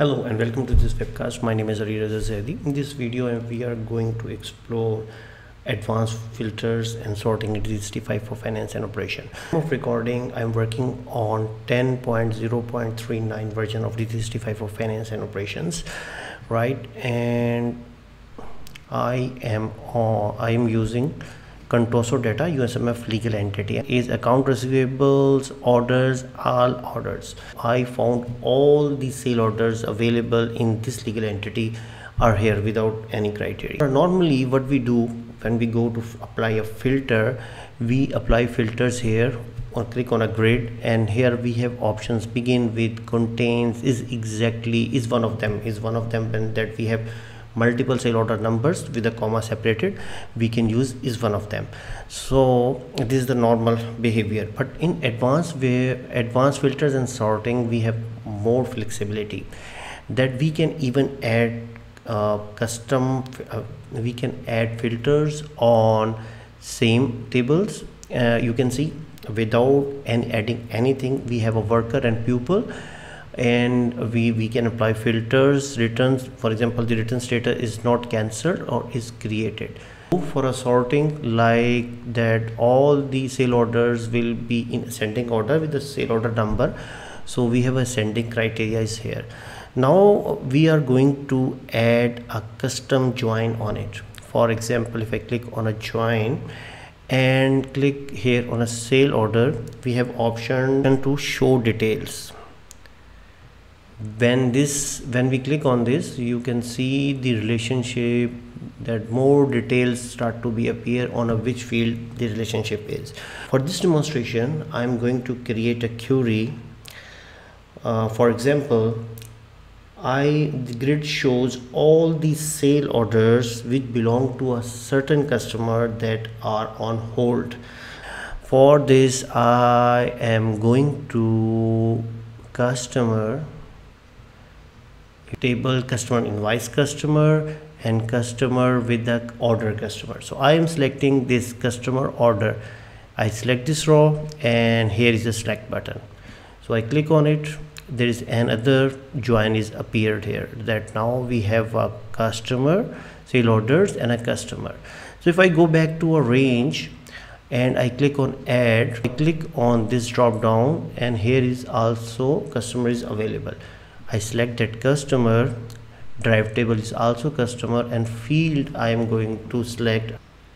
Hello and welcome to this webcast. My name is Ali Zaidi. In this video, we are going to explore advanced filters and sorting in D365 for finance and operation. Of recording, I'm working on 10.0.39 version of D365 for finance and operations, right? And I am uh, I am using Contoso data USMF legal entity is account receivables orders all orders. I found all the sale orders available in this legal entity are here without any criteria. Normally what we do when we go to apply a filter we apply filters here or click on a grid and here we have options. Begin with contains is exactly is one of them is one of them and that we have multiple sale order numbers with a comma separated we can use is one of them. So this is the normal behavior. But in advanced where advanced filters and sorting we have more flexibility that we can even add uh, custom uh, we can add filters on same tables. Uh, you can see without any adding anything we have a worker and pupil and we we can apply filters returns. For example the return status is not cancelled or is created. For a sorting like that all the sale orders will be in ascending order with the sale order number. So we have ascending criteria is here. Now we are going to add a custom join on it. For example if i click on a join and click here on a sale order we have option to show details when this when we click on this you can see the relationship that more details start to be appear on a which field the relationship is. For this demonstration i'm going to create a query. Uh, for example I the grid shows all the sale orders which belong to a certain customer that are on hold. For this I am going to customer table customer invoice customer and customer with the order customer. So i am selecting this customer order. I select this row and here is the select button. So i click on it. There is another join is appeared here that now we have a customer sale orders and a customer. So if i go back to a range and i click on add i click on this drop down and here is also customer is available I select that customer derived table is also customer and field I am going to select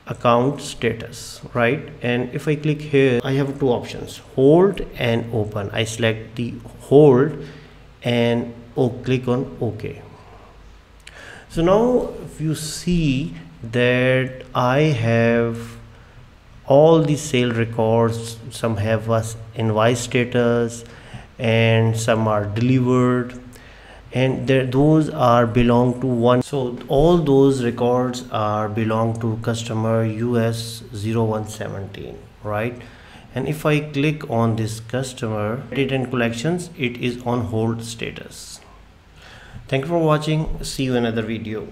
account status right? And if I click here I have two options hold and open. I select the hold and oh, click on OK. So now if you see that I have all the sale records some have us invoice status and some are delivered and those are belong to one. So all those records are belong to customer us 0117 right? And if i click on this customer credit and collections it is on hold status. Thank you for watching. See you in another video